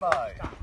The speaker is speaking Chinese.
预